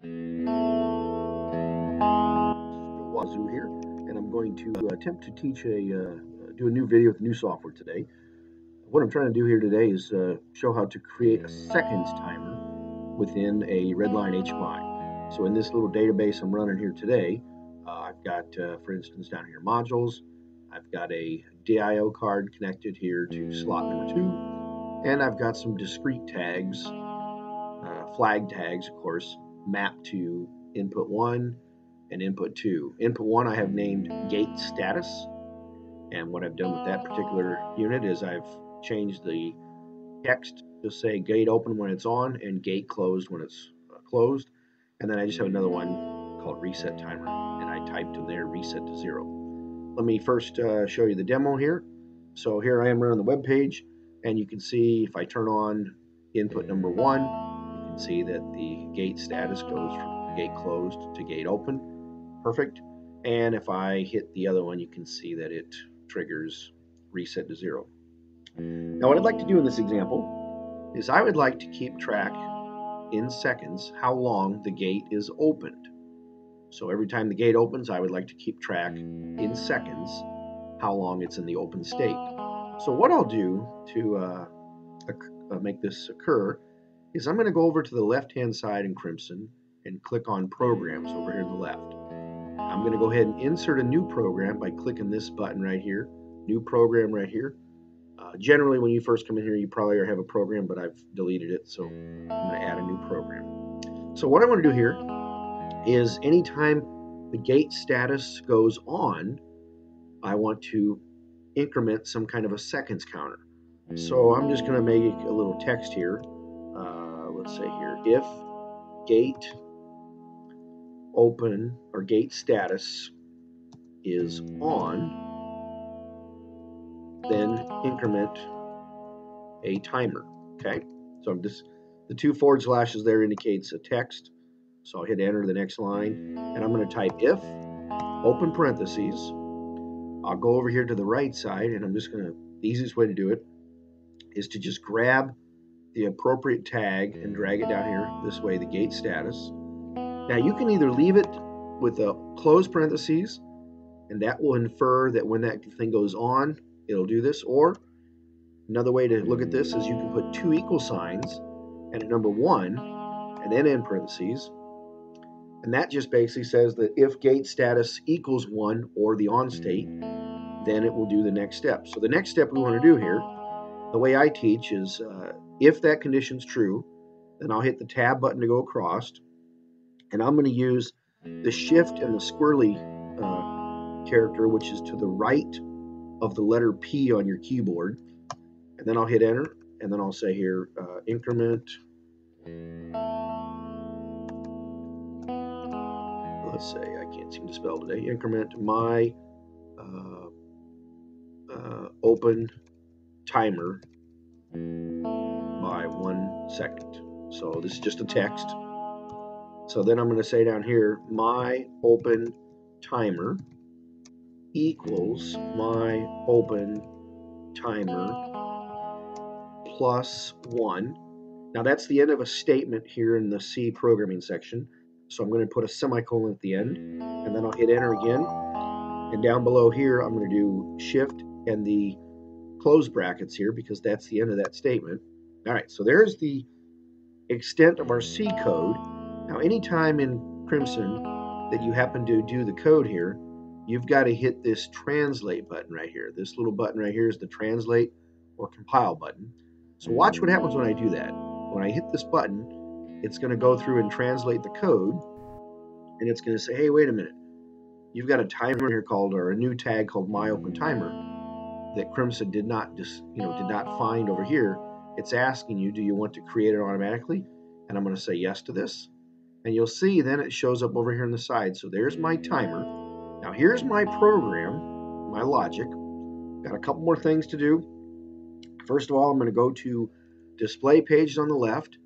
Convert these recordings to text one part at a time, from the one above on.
Wazoo here, and I'm going to uh, attempt to teach a uh, do a new video with new software today. What I'm trying to do here today is uh, show how to create a seconds timer within a Red Lion HMI. So in this little database I'm running here today, uh, I've got, uh, for instance, down here modules. I've got a DIO card connected here to slot number two, and I've got some discrete tags, uh, flag tags, of course, mapped to input one and input 2. Input 1 I have named gate status and what I've done with that particular unit is I've changed the text to say gate open when it's on and gate closed when it's uh, closed and then I just have another one called reset timer and I typed in there reset to zero. Let me first uh, show you the demo here. So here I am running the web page and you can see if I turn on input number one see that the gate status goes from gate closed to gate open perfect. And if I hit the other one, you can see that it triggers reset to zero. Now what I'd like to do in this example is I would like to keep track in seconds how long the gate is opened. So every time the gate opens, I would like to keep track in seconds how long it's in the open state. So what I'll do to uh, uh, make this occur is I'm going to go over to the left-hand side in Crimson and click on Programs over here to the left. I'm going to go ahead and insert a new program by clicking this button right here, new program right here. Uh, generally, when you first come in here, you probably have a program, but I've deleted it, so I'm going to add a new program. So what I want to do here is anytime the gate status goes on, I want to increment some kind of a seconds counter. So I'm just going to make a little text here. Say here, um, if gate open or gate status is on, then increment a timer. Okay, so I'm just the two forward slashes there indicates a text. So I'll hit enter the next line, and I'm going to type if open parentheses. I'll go over here to the right side, and I'm just going to the easiest way to do it is to just grab the appropriate tag and drag it down here this way, the gate status. Now you can either leave it with a closed parentheses, and that will infer that when that thing goes on, it'll do this. Or another way to look at this is you can put two equal signs and a number one, and then in parentheses. And that just basically says that if gate status equals one or the on state, then it will do the next step. So the next step we want to do here, the way I teach is uh, if that condition is true, then I'll hit the tab button to go across and I'm going to use the shift and the squirrely uh, character, which is to the right of the letter P on your keyboard. And then I'll hit enter, and then I'll say here, uh, increment. Let's say, I can't seem to spell today. Increment my uh, uh open timer by one second. So this is just a text. So then I'm going to say down here, my open timer equals my open timer plus one. Now that's the end of a statement here in the C programming section. So I'm going to put a semicolon at the end and then I'll hit enter again. And down below here, I'm going to do shift and the close brackets here because that's the end of that statement. All right, so there's the extent of our C code. Now, anytime in Crimson that you happen to do the code here, you've got to hit this translate button right here. This little button right here is the translate or compile button. So watch what happens when I do that. When I hit this button, it's going to go through and translate the code, and it's going to say, hey, wait a minute. You've got a timer here called, or a new tag called my open timer that Crimson did not just, you know, did not find over here. It's asking you, do you want to create it automatically? And I'm going to say yes to this. And you'll see then it shows up over here on the side. So there's my timer. Now here's my program, my logic. Got a couple more things to do. First of all, I'm going to go to display pages on the left.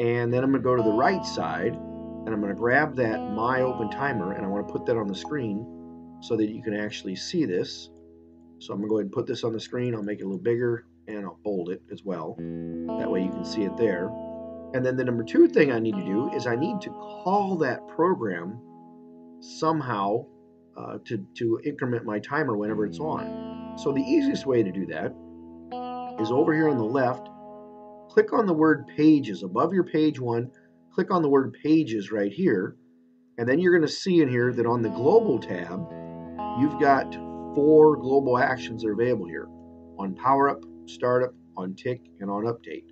And then I'm going to go to the right side. And I'm going to grab that my open timer and I want to put that on the screen so that you can actually see this. So I'm going to go ahead and put this on the screen. I'll make it a little bigger and I'll bold it as well. That way you can see it there. And then the number two thing I need to do is I need to call that program somehow uh, to, to increment my timer whenever it's on. So the easiest way to do that is over here on the left, click on the word pages above your page one, click on the word pages right here, and then you're going to see in here that on the global tab, you've got four global actions that are available here on power up, startup, on tick, and on update.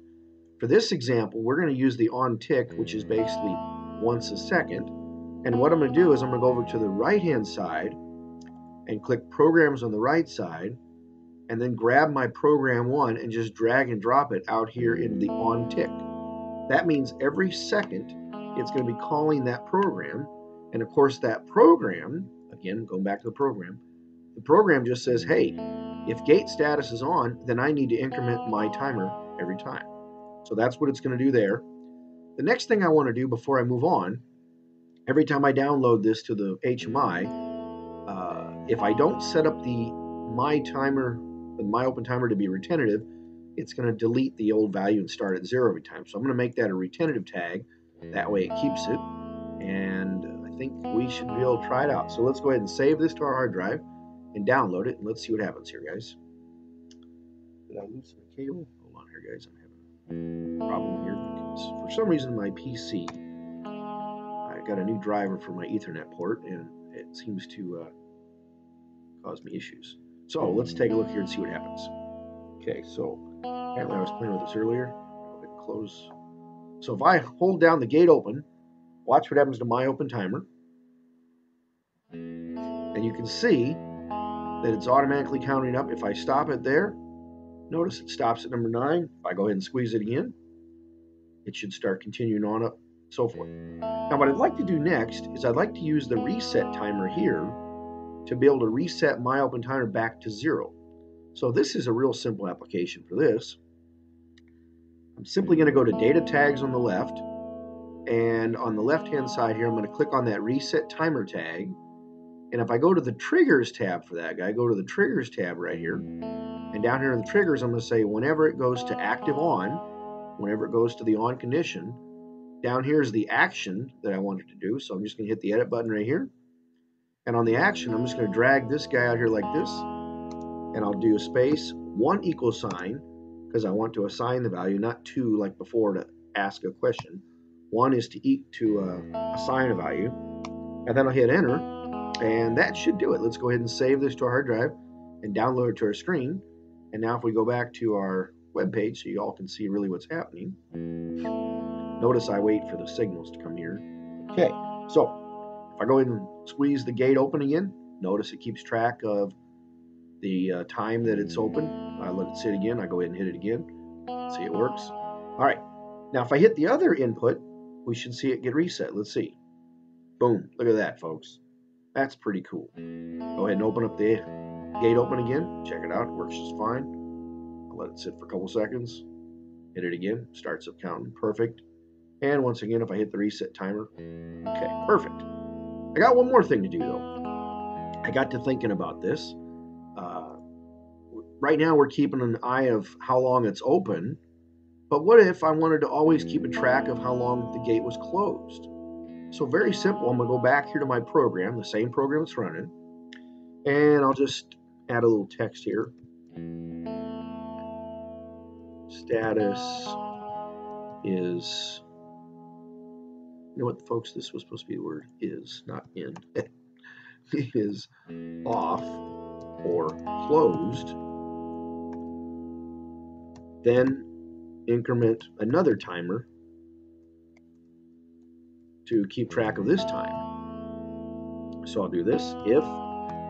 For this example, we're going to use the on tick, which is basically once a second. And what I'm going to do is I'm going to go over to the right hand side and click programs on the right side and then grab my program one and just drag and drop it out here in the on tick. That means every second it's going to be calling that program. And of course, that program, again, going back to the program, the program just says, hey, if gate status is on, then I need to increment my timer every time. So that's what it's going to do there. The next thing I want to do before I move on, every time I download this to the HMI, uh, if I don't set up the my timer, my open timer to be retentive, it's going to delete the old value and start at zero every time. So I'm going to make that a retentive tag. That way it keeps it. And I think we should be able to try it out. So let's go ahead and save this to our hard drive and download it. And let's see what happens here, guys. Did I lose my cable? Hold on here, guys. I'm having a problem here because for some reason my PC, I got a new driver for my Ethernet port and it seems to uh, cause me issues. So let's take a look here and see what happens. Okay, so apparently I was playing with this earlier. Go ahead and close. So if I hold down the gate open, watch what happens to my open timer. And you can see that it's automatically counting up. If I stop it there, notice it stops at number nine. If I go ahead and squeeze it again, it should start continuing on up, so forth. Now what I'd like to do next is I'd like to use the reset timer here to be able to reset my open timer back to zero. So this is a real simple application for this. I'm simply going to go to data tags on the left and on the left hand side here I'm going to click on that reset timer tag and if I go to the triggers tab for that guy, go to the triggers tab right here. And down here in the triggers, I'm going to say whenever it goes to active on, whenever it goes to the on condition, down here is the action that I wanted to do. So I'm just going to hit the edit button right here. And on the action, I'm just going to drag this guy out here like this. And I'll do a space, one equal sign, because I want to assign the value, not two like before to ask a question. One is to eat to uh, assign a value. And then I'll hit enter and that should do it. Let's go ahead and save this to our hard drive and download it to our screen. And now if we go back to our web page so you all can see really what's happening. Notice I wait for the signals to come here. Okay, so if I go ahead and squeeze the gate open again, notice it keeps track of the uh, time that it's open. I let it sit again. I go ahead and hit it again. See it works. All right. Now if I hit the other input, we should see it get reset. Let's see. Boom. Look at that, folks. That's pretty cool. Go ahead and open up the gate open again. Check it out. Works just fine. I'll let it sit for a couple seconds. Hit it again. Starts up counting. Perfect. And once again, if I hit the reset timer. Okay, perfect. I got one more thing to do though. I got to thinking about this. Uh, right now, we're keeping an eye of how long it's open. But what if I wanted to always keep a track of how long the gate was closed? So very simple. I'm to go back here to my program, the same program that's running, and I'll just add a little text here. Status is, you know what, folks, this was supposed to be the word is, not in. is off or closed. Then increment another timer to keep track of this time. So I'll do this if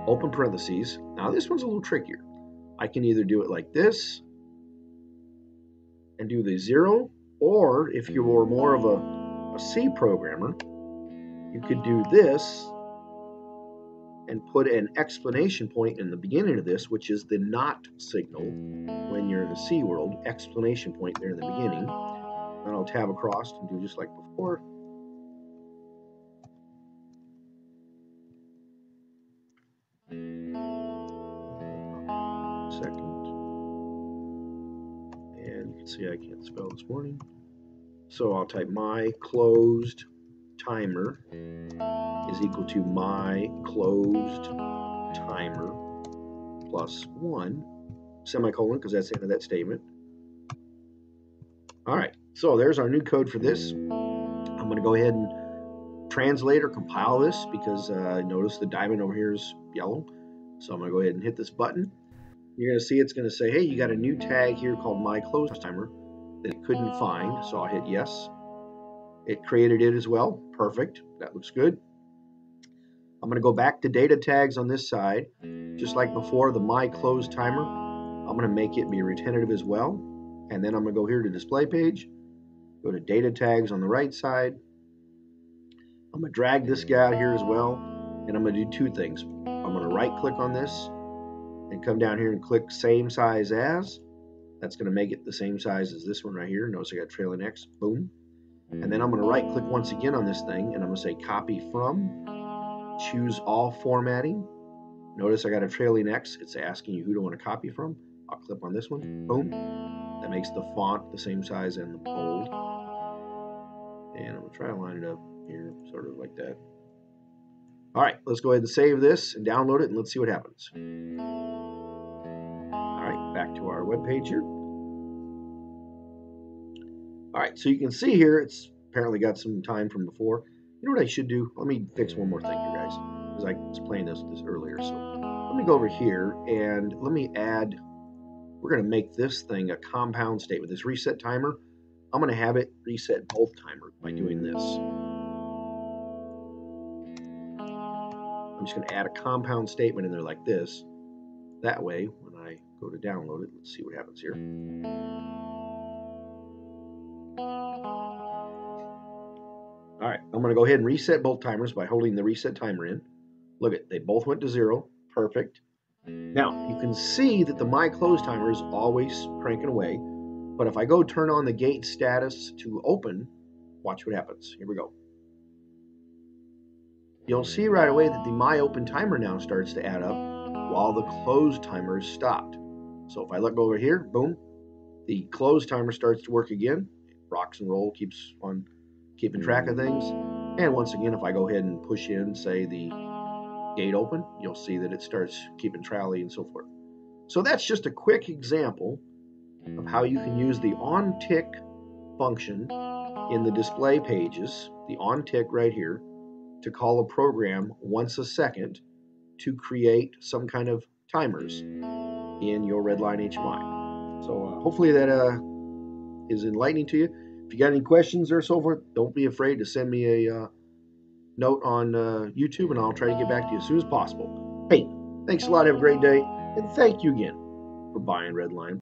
open parentheses. Now this one's a little trickier. I can either do it like this and do the zero, or if you were more of a, a C programmer, you could do this and put an explanation point in the beginning of this, which is the not signal when you're in the C world, explanation point there in the beginning. And I'll tab across and do just like before. Second. And see I can't spell this morning. So I'll type my closed timer is equal to my closed timer plus 1 semicolon because that's the end of that statement. All right, so there's our new code for this. I'm going to go ahead and translate or compile this because uh, notice the diamond over here is yellow. So I'm going to go ahead and hit this button. You're going to see it's going to say, hey, you got a new tag here called my close timer that it couldn't find. So I'll hit yes. It created it as well. Perfect. That looks good. I'm going to go back to data tags on this side. Just like before, the my close timer, I'm going to make it be retentive as well. And then I'm going to go here to display page, go to data tags on the right side. I'm going to drag this guy out here as well. And I'm going to do two things. I'm going to right click on this and come down here and click same size as. That's going to make it the same size as this one right here. Notice I got trailing X. Boom. And then I'm going to right click once again on this thing and I'm going to say copy from, choose all formatting. Notice I got a trailing X. It's asking you who do I want to copy from. I'll click on this one. Boom. That makes the font the same size and the bold. And I'm going to try to line it up here, sort of like that. All right, let's go ahead and save this and download it and let's see what happens. All right, back to our web page here. All right, so you can see here, it's apparently got some time from before. You know what I should do? Let me fix one more thing you guys, because I was playing this, this earlier. So let me go over here and let me add, we're going to make this thing a compound statement. This reset timer, I'm going to have it reset both timers by doing this. Just going to add a compound statement in there like this. That way, when I go to download it, let's see what happens here. All right, I'm going to go ahead and reset both timers by holding the reset timer in. Look at, they both went to zero. Perfect. Now, you can see that the my close timer is always cranking away. But if I go turn on the gate status to open, watch what happens. Here we go. You'll see right away that the my open timer now starts to add up while the close timer is stopped. So if I let go over here, boom, the close timer starts to work again. rocks and roll, keeps on keeping track of things. And once again, if I go ahead and push in, say, the gate open, you'll see that it starts keeping tally and so forth. So that's just a quick example of how you can use the on tick function in the display pages, the on tick right here, to call a program once a second to create some kind of timers in your Red Lion HMI. So uh, hopefully that uh, is enlightening to you. If you got any questions or so forth, don't be afraid to send me a uh, note on uh, YouTube and I'll try to get back to you as soon as possible. Hey, thanks a lot. Have a great day. And thank you again for buying Red Lion.